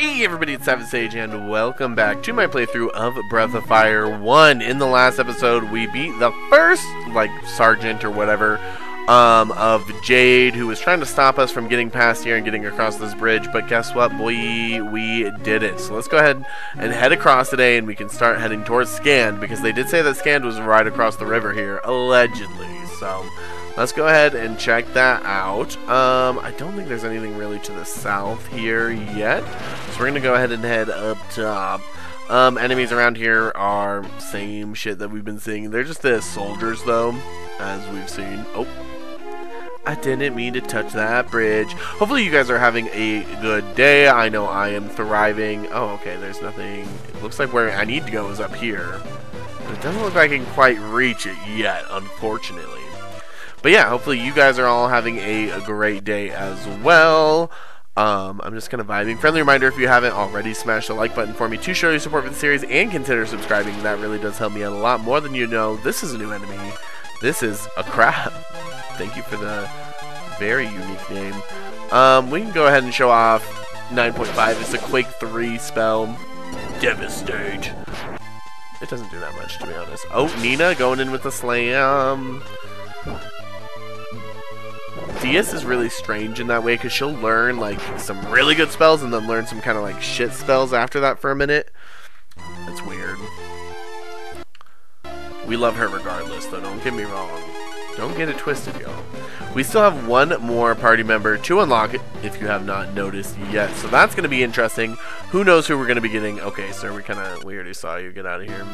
Hey everybody, it's Savage Sage, and welcome back to my playthrough of Breath of Fire 1. In the last episode, we beat the first, like, sergeant or whatever, um, of Jade, who was trying to stop us from getting past here and getting across this bridge, but guess what, boy, we did it. So let's go ahead and head across today, and we can start heading towards Scande, because they did say that Scande was right across the river here, allegedly, so... Let's go ahead and check that out. Um, I don't think there's anything really to the south here yet. So we're going to go ahead and head up top. Um, enemies around here are same shit that we've been seeing. They're just the soldiers, though, as we've seen. Oh, I didn't mean to touch that bridge. Hopefully you guys are having a good day. I know I am thriving. Oh, okay, there's nothing. It looks like where I need to go is up here. But It doesn't look like I can quite reach it yet, unfortunately. But yeah, hopefully you guys are all having a, a great day as well. Um, I'm just kind of vibing. Friendly reminder, if you haven't already, smash the like button for me to show your support for the series and consider subscribing. That really does help me out a lot more than you know. This is a new enemy. This is a crab. Thank you for the very unique name. Um, we can go ahead and show off 9.5. It's a Quake 3 spell. Devastate. It doesn't do that much, to be honest. Oh, Nina going in with the slam. DS is really strange in that way because she'll learn like some really good spells and then learn some kind of like shit spells after that for a minute. That's weird. We love her regardless, though. Don't get me wrong. Don't get it twisted, y'all. We still have one more party member to unlock if you have not noticed yet. So that's going to be interesting. Who knows who we're going to be getting? Okay, sir, we kind of, we already saw you. Get out of here.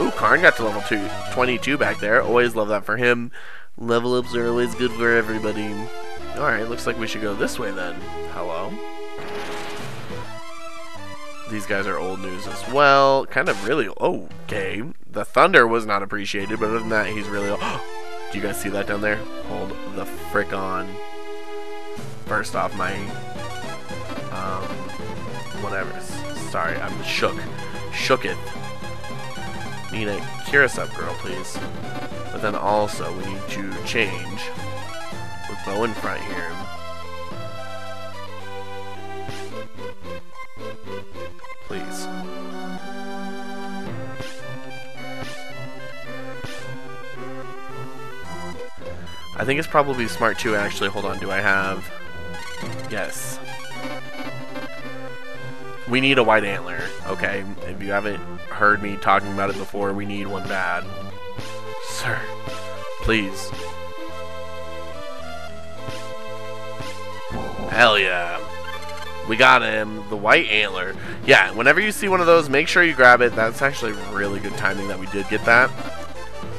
Ooh, Karn got to level two, 22 back there. Always love that for him. Level ups are always good for everybody. Alright, looks like we should go this way then. Hello? These guys are old news as well. Kind of really... Oh, okay. The thunder was not appreciated, but other than that, he's really... Do you guys see that down there? Hold the frick on. First off, my... Um... Whatever. Sorry, I'm shook. Shooketh. Nina, cure us up, girl, please. But then also, we need to change with bow in front here. Please. I think it's probably smart too, actually. Hold on, do I have... Yes. We need a white antler, okay? If you haven't heard me talking about it before, we need one bad. Sir, please. Hell yeah. We got him, the white antler. Yeah, whenever you see one of those, make sure you grab it. That's actually really good timing that we did get that.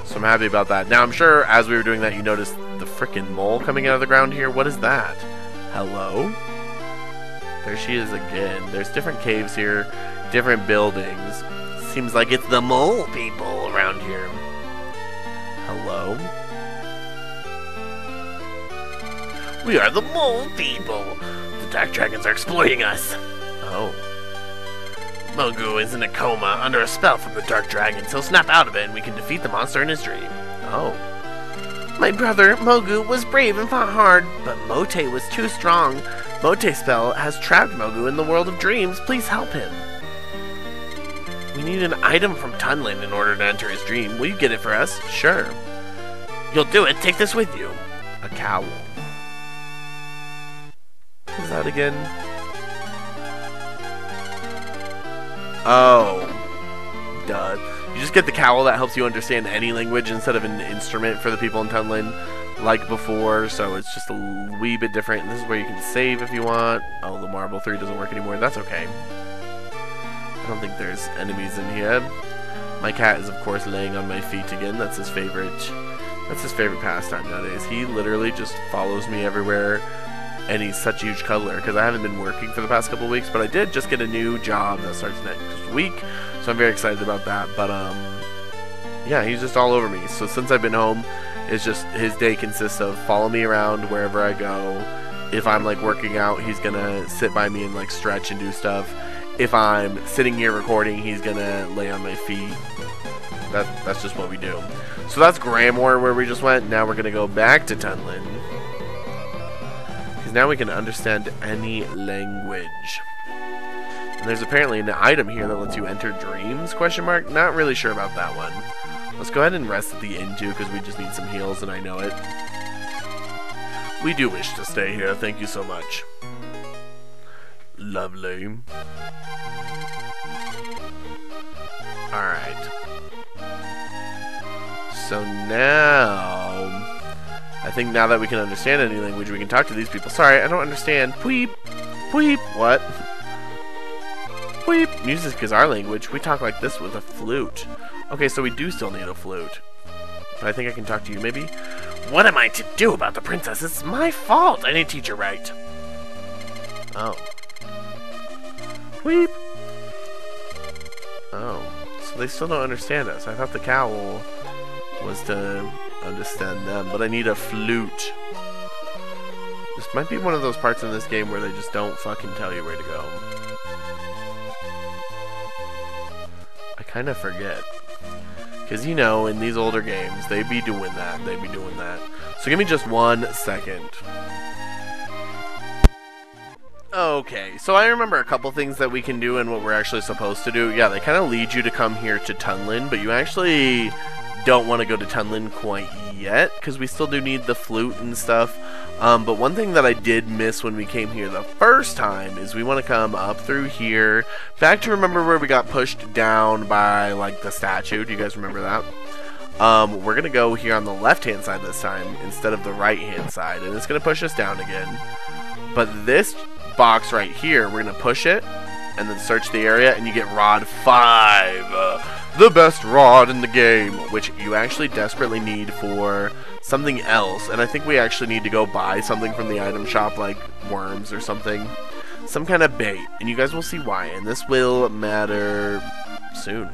So I'm happy about that. Now, I'm sure as we were doing that, you noticed the freaking mole coming out of the ground here. What is that? Hello? There she is again. There's different caves here, different buildings. Seems like it's the mole people around here. Hello? We are the mole people. The dark dragons are exploiting us. Oh. Mogu is in a coma under a spell from the dark dragons. He'll snap out of it and we can defeat the monster in his dream. Oh. My brother, Mogu, was brave and fought hard, but Mote was too strong. Mote's spell has trapped Mogu in the world of dreams. Please help him. We need an item from Tunlan in order to enter his dream. Will you get it for us? Sure. You'll do it. Take this with you. A cowl. Is that again? Oh. Duh. You just get the cowl that helps you understand any language instead of an instrument for the people in Tunlan like before, so it's just a wee bit different. This is where you can save if you want. Oh, the Marble 3 doesn't work anymore. That's okay. I don't think there's enemies in here. My cat is, of course, laying on my feet again. That's his favorite. That's his favorite pastime nowadays. He literally just follows me everywhere, and he's such a huge cuddler. Because I haven't been working for the past couple weeks, but I did just get a new job that starts next week, so I'm very excited about that. But um, yeah, he's just all over me. So since I've been home, it's just his day consists of follow me around wherever I go. If I'm like working out, he's gonna sit by me and like stretch and do stuff if I'm sitting here recording, he's gonna lay on my feet. That that's just what we do. So that's Gramor where we just went. Now we're gonna go back to Tunlan. Because now we can understand any language. And there's apparently an item here that lets you enter dreams, question mark? Not really sure about that one. Let's go ahead and rest at the inn too, because we just need some heals and I know it. We do wish to stay here, thank you so much. Lovely. Alright. So now... I think now that we can understand any language, we can talk to these people. Sorry, I don't understand. Pweep! Pweep! What? Pweep! Music is our language. We talk like this with a flute. Okay, so we do still need a flute. But I think I can talk to you, maybe? What am I to do about the princess? It's my fault! I didn't teach her right. Oh. Pweep! Oh. They still don't understand us. I thought the cowl was to understand them, but I need a flute. This might be one of those parts in this game where they just don't fucking tell you where to go. I kind of forget. Because, you know, in these older games, they'd be doing that. They'd be doing that. So give me just one second. Okay, so I remember a couple things that we can do and what we're actually supposed to do. Yeah, they kind of lead you to come here to Tunlan, but you actually don't want to go to Tunlan quite yet, because we still do need the flute and stuff. Um, but one thing that I did miss when we came here the first time is we want to come up through here, back to remember where we got pushed down by like the statue. Do you guys remember that? Um, we're going to go here on the left-hand side this time instead of the right-hand side, and it's going to push us down again. But this box right here, we're going to push it, and then search the area, and you get Rod 5. Uh, the best rod in the game, which you actually desperately need for something else. And I think we actually need to go buy something from the item shop, like worms or something. Some kind of bait, and you guys will see why, and this will matter soon.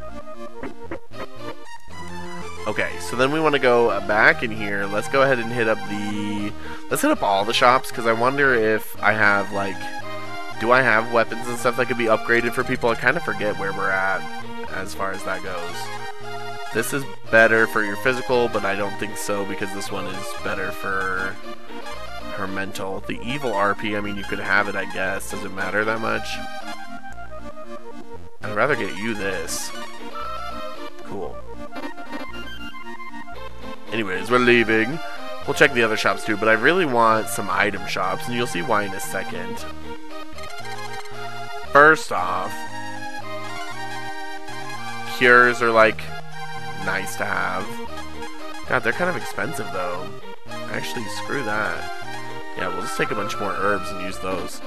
Okay, so then we want to go back in here. Let's go ahead and hit up the... Let's hit up all the shops, because I wonder if I have, like... Do I have weapons and stuff that could be upgraded for people? I kind of forget where we're at as far as that goes. This is better for your physical, but I don't think so because this one is better for her mental. The evil RP, I mean, you could have it, I guess. Does it matter that much? I'd rather get you this. Cool. Anyways, we're leaving. We'll check the other shops too, but I really want some item shops, and you'll see why in a second. First off, cures are like nice to have. God, they're kind of expensive though. Actually, screw that. Yeah, we'll just take a bunch more herbs and use those.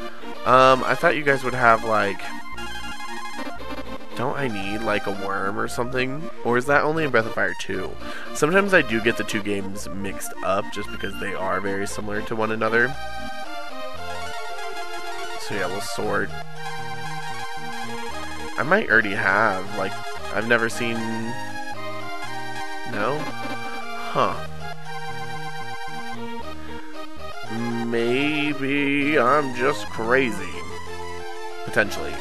Um, I thought you guys would have like... Don't I need like a worm or something? Or is that only in Breath of Fire 2? Sometimes I do get the two games mixed up just because they are very similar to one another. So yeah, we'll sort. I might already have, like, I've never seen... No? Huh. Maybe I'm just crazy. Potentially.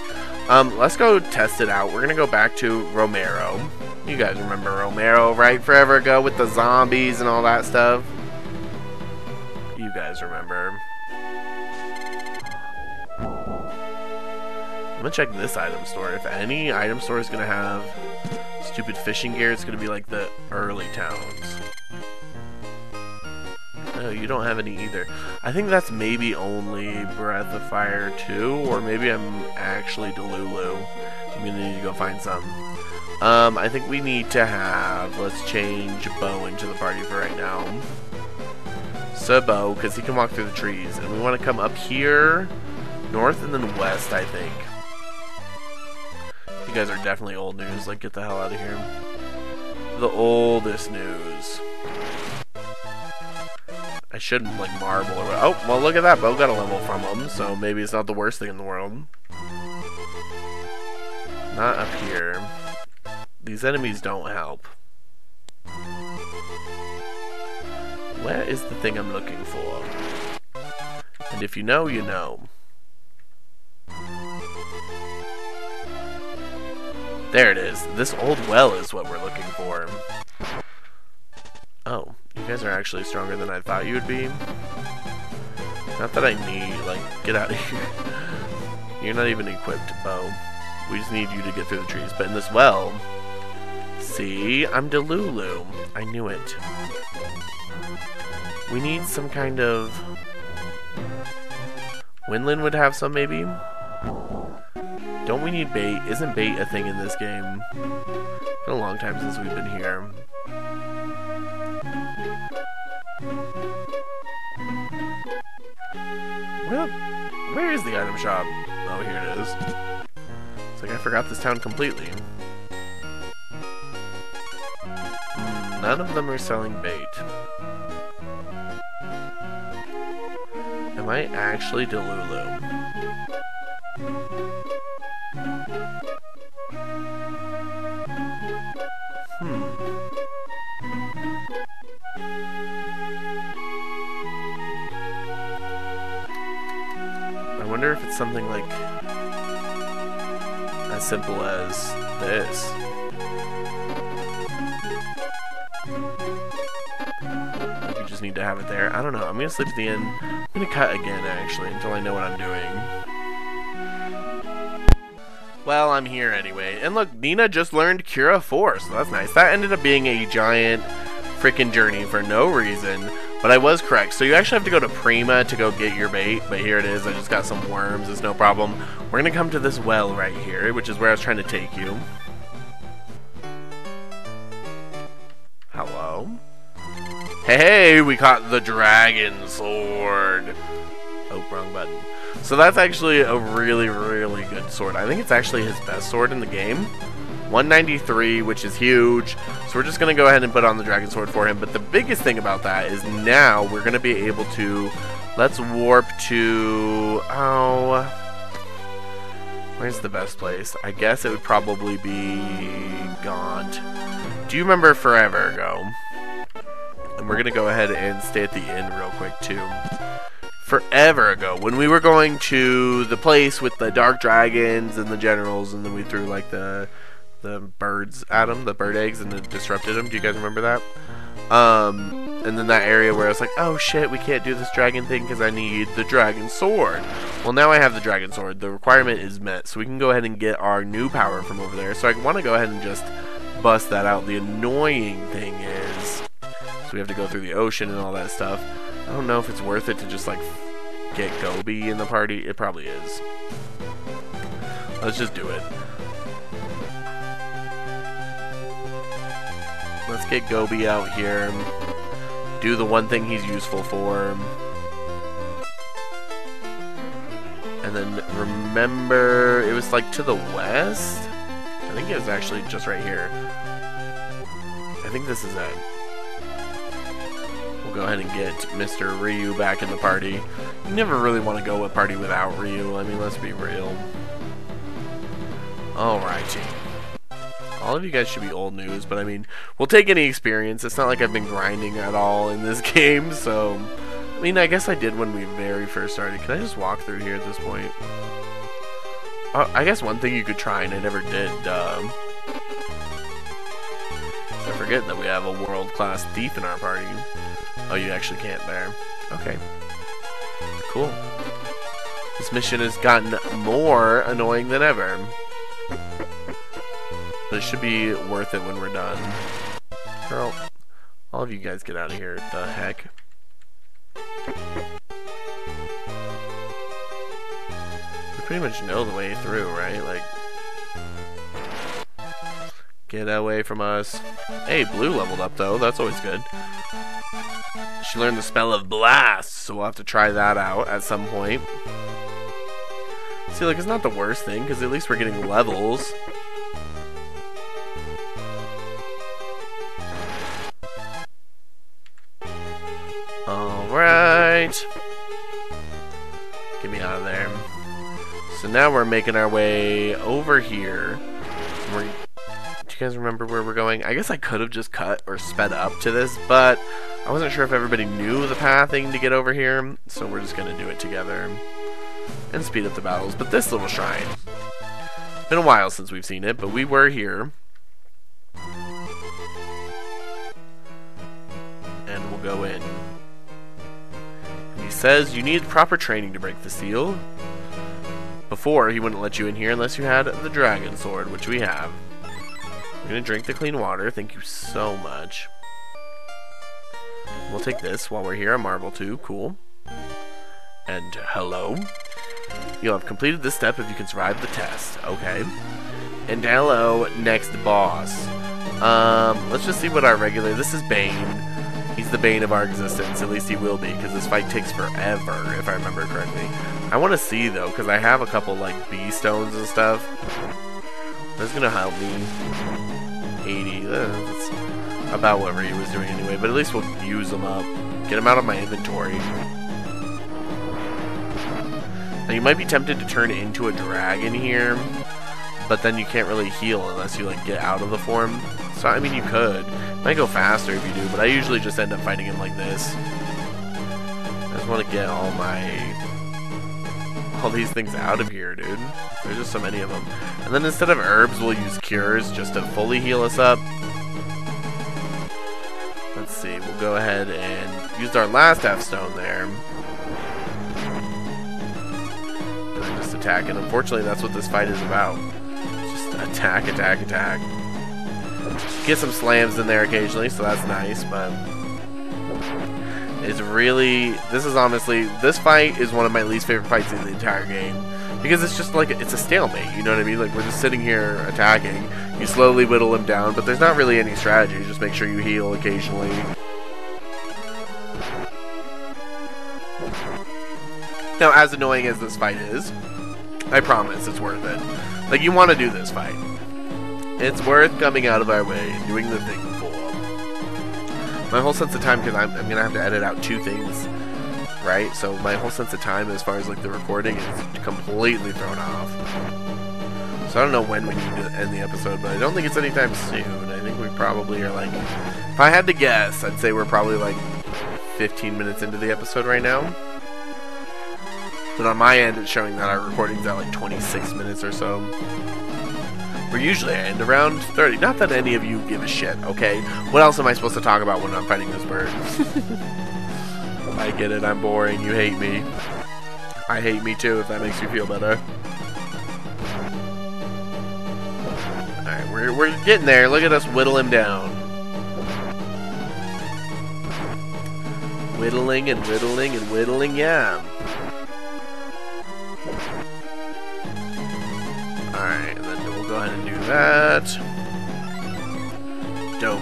Um, let's go test it out. We're gonna go back to Romero. You guys remember Romero, right? Forever ago with the zombies and all that stuff. You guys remember. I'm gonna check this item store. If any item store is gonna have stupid fishing gear, it's gonna be like the early towns. You don't have any either. I think that's maybe only Breath of Fire 2, or maybe I'm actually Delulu. I'm gonna need to go find some. Um, I think we need to have, let's change Bo into the party for right now. So Bo, because he can walk through the trees. And we want to come up here, north and then west, I think. You guys are definitely old news. Like, get the hell out of here. The oldest news. I shouldn't, like, marble or... Oh, well, look at that. Bo got a level from him, so maybe it's not the worst thing in the world. Not up here. These enemies don't help. Where is the thing I'm looking for? And if you know, you know. There it is. This old well is what we're looking for. Oh, you guys are actually stronger than I thought you would be. Not that I need, like, get out of here. You're not even equipped, Bo. We just need you to get through the trees. But in this well, see, I'm Delulu. I knew it. We need some kind of... Winlan would have some, maybe? Don't we need bait? Isn't bait a thing in this game? It's been a long time since we've been here. Where, is the item shop? Oh, here it is. It's like I forgot this town completely. Hmm, none of them are selling bait. Am I actually Delulu? Wonder if it's something like as simple as this. You just need to have it there. I don't know. I'm gonna sleep to the end. I'm gonna cut again actually until I know what I'm doing. Well, I'm here anyway. And look, Nina just learned Cura 4, so that's nice. That ended up being a giant freaking journey for no reason. But I was correct. So you actually have to go to Prima to go get your bait. But here it is. I just got some worms. It's no problem. We're going to come to this well right here, which is where I was trying to take you. Hello? Hey, we caught the dragon sword. Oh, wrong button. So that's actually a really, really good sword. I think it's actually his best sword in the game. 193, which is huge. So we're just going to go ahead and put on the Dragon Sword for him. But the biggest thing about that is now we're going to be able to... Let's warp to... Oh... Where's the best place? I guess it would probably be... Gant. Do you remember forever ago? And we're going to go ahead and stay at the inn real quick, too forever ago when we were going to the place with the dark dragons and the generals and then we threw like the the birds at them, the bird eggs, and it disrupted them. Do you guys remember that? Um, and then that area where I was like, oh shit, we can't do this dragon thing because I need the dragon sword. Well, now I have the dragon sword. The requirement is met, so we can go ahead and get our new power from over there. So I want to go ahead and just bust that out. The annoying thing is, so we have to go through the ocean and all that stuff. I don't know if it's worth it to just like get Gobi in the party. It probably is. Let's just do it. Let's get Gobi out here. Do the one thing he's useful for. And then remember, it was like to the west? I think it was actually just right here. I think this is it. We'll go ahead and get Mr. Ryu back in the party. You never really want to go a party without Ryu, I mean, let's be real. Alrighty all of you guys should be old news, but I mean, we'll take any experience. It's not like I've been grinding at all in this game, so... I mean, I guess I did when we very first started. Can I just walk through here at this point? Uh, I guess one thing you could try, and I never did, um... I forget that we have a world-class thief in our party. Oh, you actually can't there. Okay. Cool. This mission has gotten more annoying than ever. But it should be worth it when we're done. Girl, all of you guys get out of here. The heck? We pretty much know the way through, right? Like, get away from us. Hey, Blue leveled up though. That's always good. She learned the spell of Blast, so we'll have to try that out at some point. See, like, it's not the worst thing, because at least we're getting levels. Alright. Get me out of there. So now we're making our way over here. We're, do you guys remember where we're going? I guess I could have just cut or sped up to this, but I wasn't sure if everybody knew the pathing to get over here, so we're just going to do it together and speed up the battles. But this little shrine, been a while since we've seen it, but we were here. Says you need proper training to break the seal. Before, he wouldn't let you in here unless you had the dragon sword, which we have. We're gonna drink the clean water. Thank you so much. We'll take this while we're here. A marble too. Cool. And hello. You'll have completed this step if you can survive the test. Okay. And hello, next boss. Um, let's just see what our regular... This is Bane. The bane of our existence. At least he will be, because this fight takes forever, if I remember correctly. I want to see, though, because I have a couple, like, B stones and stuff. That's going to help me. 80. Uh, that's about whatever he was doing anyway, but at least we'll use them up. Get them out of my inventory. Now, you might be tempted to turn into a dragon here, but then you can't really heal unless you, like, get out of the form. So, I mean, you could. Might go faster if you do, but I usually just end up fighting him like this. I just want to get all my... all these things out of here, dude. There's just so many of them. And then instead of herbs, we'll use cures just to fully heal us up. Let's see, we'll go ahead and use our last F-Stone there. And just attack, and unfortunately that's what this fight is about. Attack, attack, attack. Get some slams in there occasionally, so that's nice, but it's really this is honestly this fight is one of my least favorite fights in the entire game because it's just like it's a stalemate you know what i mean like we're just sitting here attacking you slowly whittle him down but there's not really any strategy just make sure you heal occasionally now as annoying as this fight is i promise it's worth it like you want to do this fight it's worth coming out of our way and doing the thing for. My whole sense of time, because I'm, I'm going to have to edit out two things, right? So my whole sense of time as far as like the recording is completely thrown off. So I don't know when we need to end the episode, but I don't think it's anytime soon. I think we probably are like, if I had to guess, I'd say we're probably like 15 minutes into the episode right now. But on my end, it's showing that our recording's at like 26 minutes or so. We're usually end around 30. Not that any of you give a shit, okay? What else am I supposed to talk about when I'm fighting this bird? I get it, I'm boring, you hate me. I hate me too, if that makes you feel better. Alright, we're, we're getting there. Look at us whittle him down. Whittling and whittling and whittling, yeah. Alright, then we'll go ahead and do that. Dope.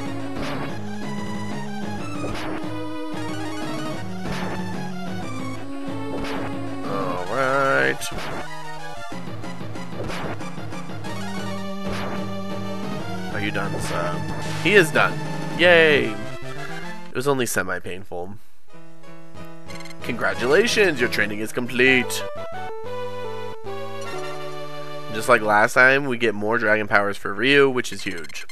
Alright. Are you done, sir? He is done. Yay! It was only semi-painful. Congratulations, your training is complete. Just like last time, we get more dragon powers for Ryu, which is huge.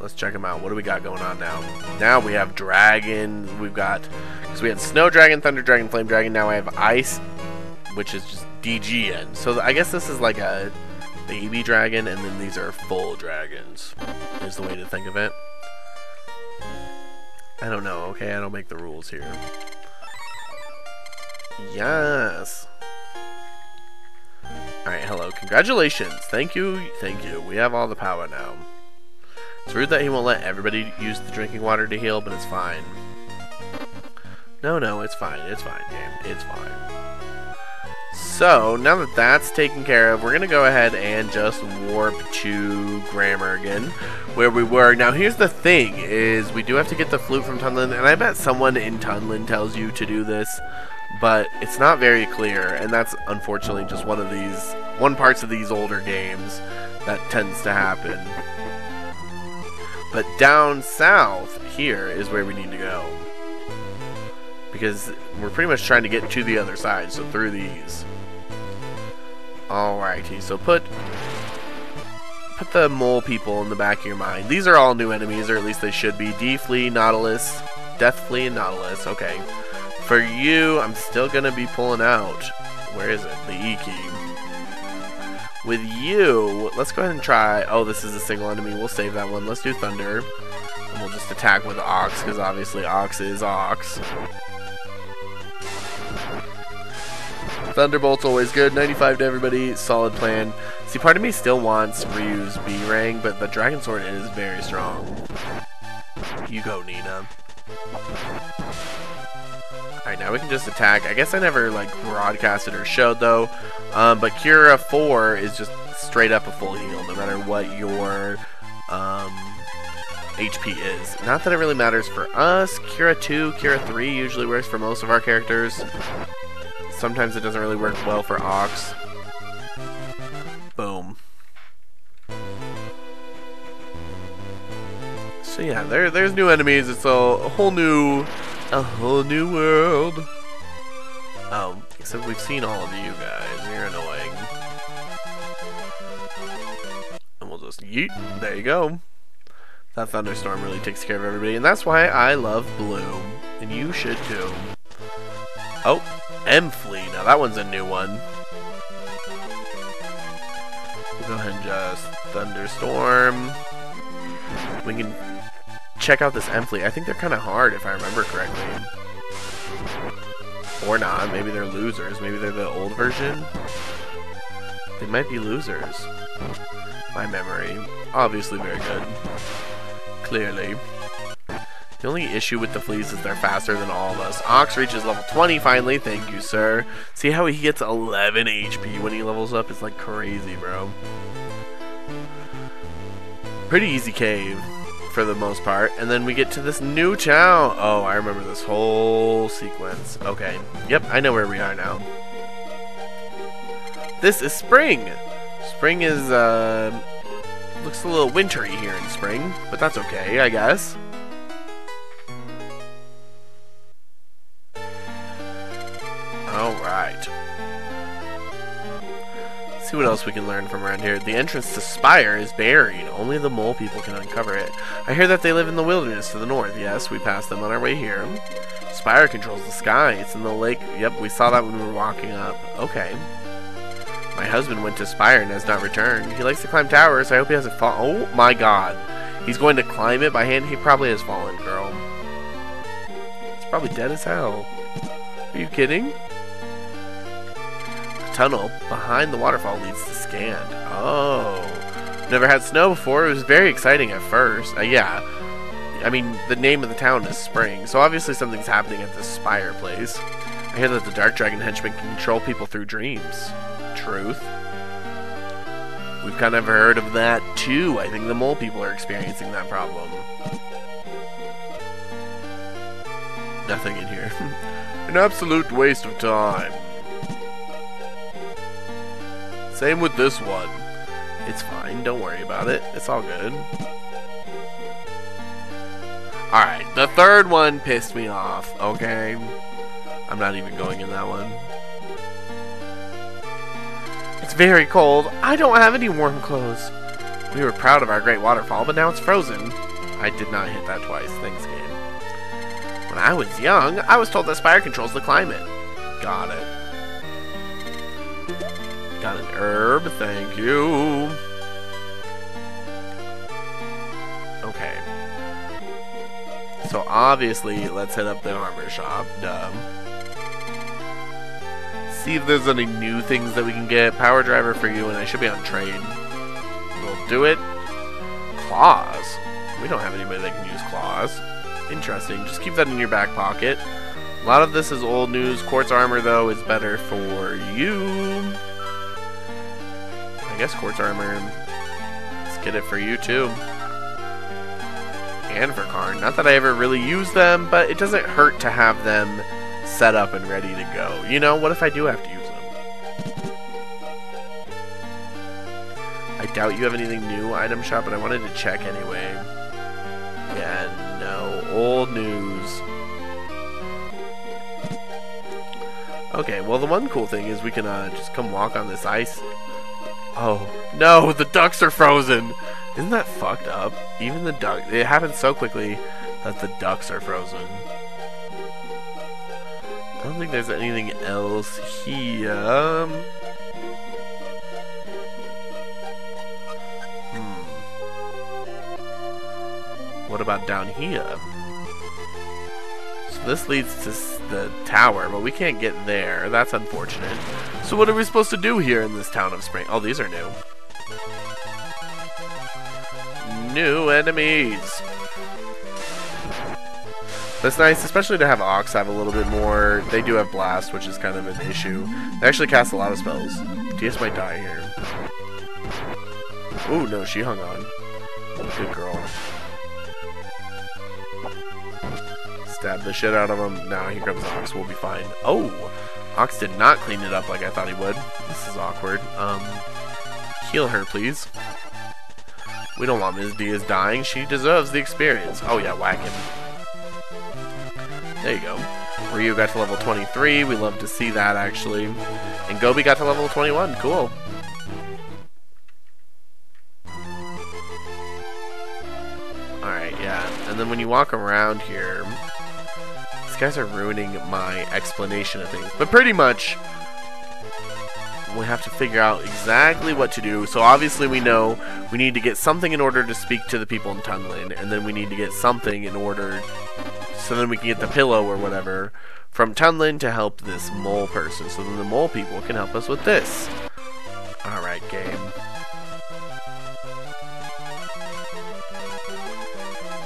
Let's check them out. What do we got going on now? Now we have dragon. We've got because we had snow dragon, thunder dragon, flame dragon. Now I have ice, which is just DGN. So I guess this is like a baby dragon, and then these are full dragons. Is the way to think of it. I don't know. Okay, I don't make the rules here. Yes. Alright, hello. Congratulations. Thank you. Thank you. We have all the power now. It's rude that he won't let everybody use the drinking water to heal, but it's fine. No, no, it's fine. It's fine, game. It's fine. So, now that that's taken care of, we're going to go ahead and just warp to Gramor again, where we were. Now, here's the thing, is we do have to get the flute from Tunlan, and I bet someone in Tunlan tells you to do this but it's not very clear, and that's unfortunately just one of these one parts of these older games that tends to happen. But down south here is where we need to go. Because we're pretty much trying to get to the other side, so through these. Alrighty, so put put the mole people in the back of your mind. These are all new enemies, or at least they should be. D Flea, Nautilus, Death Flea, and Nautilus. Okay. For you, I'm still going to be pulling out. Where is it? The E key. With you, let's go ahead and try. Oh, this is a single enemy. We'll save that one. Let's do Thunder. And we'll just attack with Ox, because obviously Ox is Ox. Thunderbolt's always good. 95 to everybody. Solid plan. See, part of me still wants Ryu's B-Rang, but the Dragon Sword is very strong. You go, Nina. Alright, now we can just attack. I guess I never, like, broadcasted or showed, though. Um, but Cura 4 is just straight up a full heal, no matter what your um, HP is. Not that it really matters for us. Cura 2, Cura 3 usually works for most of our characters. Sometimes it doesn't really work well for Ox. Boom. So yeah, there, there's new enemies. It's a, a whole new, a whole new world. Um, oh, except we've seen all of you guys. You're annoying. And we'll just yeet. There you go. That thunderstorm really takes care of everybody, and that's why I love Bloom. And you should too. Oh, Amphalee. Now that one's a new one. We'll go ahead and just thunderstorm. We can check out this Amphalee. I think they're kind of hard if I remember correctly. Or not. Maybe they're losers. Maybe they're the old version. They might be losers. My memory. Obviously very good. Clearly. The only issue with the fleas is they're faster than all of us. Ox reaches level 20 finally. Thank you, sir. See how he gets 11 HP when he levels up? It's like crazy, bro. Pretty easy cave for the most part. And then we get to this new town. Oh, I remember this whole sequence. Okay. Yep, I know where we are now. This is spring. Spring is, uh, looks a little wintry here in spring, but that's okay, I guess. Alright. See what else we can learn from around here. The entrance to Spire is buried. Only the mole people can uncover it. I hear that they live in the wilderness to the north. Yes, we passed them on our way here. Spire controls the sky. It's in the lake. Yep, we saw that when we were walking up. Okay. My husband went to Spire and has not returned. He likes to climb towers. I hope he hasn't fallen. Oh my god. He's going to climb it by hand? He probably has fallen, girl. He's probably dead as hell. Are you kidding? Tunnel behind the waterfall leads to Scande. Oh. Never had snow before. It was very exciting at first. Uh, yeah. I mean, the name of the town is Spring, so obviously something's happening at this Spire place. I hear that the Dark Dragon henchmen can control people through dreams. Truth. We've kind of heard of that too. I think the mole people are experiencing that problem. Nothing in here. An absolute waste of time. Same with this one. It's fine, don't worry about it. It's all good. Alright, the third one pissed me off, okay? I'm not even going in that one. It's very cold. I don't have any warm clothes. We were proud of our great waterfall, but now it's frozen. I did not hit that twice. Thanks, game. When I was young, I was told that Spire controls the climate. Got it. Got an herb, thank you. Okay. So obviously, let's hit up the armor shop. Dumb. See if there's any new things that we can get. Power driver for you, and I should be on trade. We'll do it. Claws. We don't have anybody that can use claws. Interesting. Just keep that in your back pocket. A lot of this is old news. Quartz armor, though, is better for you guess quartz armor. Let's get it for you too. And for Karn. Not that I ever really use them, but it doesn't hurt to have them set up and ready to go. You know, what if I do have to use them? I doubt you have anything new item shop, but I wanted to check anyway. Yeah, no. Old news. Okay, well the one cool thing is we can uh, just come walk on this ice Oh, no, the ducks are frozen. Isn't that fucked up? Even the duck, it happened so quickly that the ducks are frozen. I don't think there's anything else here. Um, hmm. What about down here? This leads to the tower, but we can't get there. That's unfortunate. So what are we supposed to do here in this town of Spring? Oh, these are new. New enemies. That's nice, especially to have Ox have a little bit more. They do have Blast, which is kind of an issue. They actually cast a lot of spells. DS might die here. Ooh, no, she hung on. Good girl. Stab the shit out of him. Now he grabs Ox. We'll be fine. Oh! Ox did not clean it up like I thought he would. This is awkward. Um, heal her, please. We don't want Ms. Diaz dying. She deserves the experience. Oh yeah, whack him. There you go. Ryu got to level 23. We love to see that, actually. And Gobi got to level 21. Cool. Alright, yeah. And then when you walk around here, guys are ruining my explanation of things. But pretty much, we have to figure out exactly what to do. So obviously we know we need to get something in order to speak to the people in Tunlan, and then we need to get something in order so then we can get the pillow or whatever from Tunlan to help this mole person. So then the mole people can help us with this. Alright, game.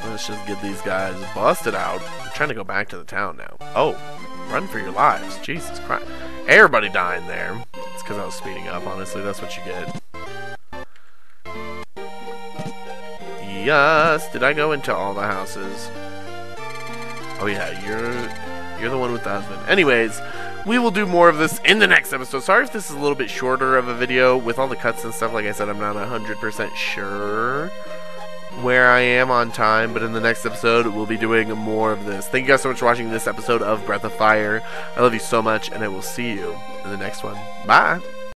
Let's just get these guys busted out. Trying to go back to the town now. Oh, run for your lives. Jesus Christ. Everybody dying there. It's because I was speeding up, honestly. That's what you get. Yes. Did I go into all the houses? Oh yeah, you're you're the one with the husband. Anyways, we will do more of this in the next episode. Sorry if this is a little bit shorter of a video. With all the cuts and stuff, like I said, I'm not 100% sure where I am on time, but in the next episode, we'll be doing more of this. Thank you guys so much for watching this episode of Breath of Fire. I love you so much, and I will see you in the next one. Bye!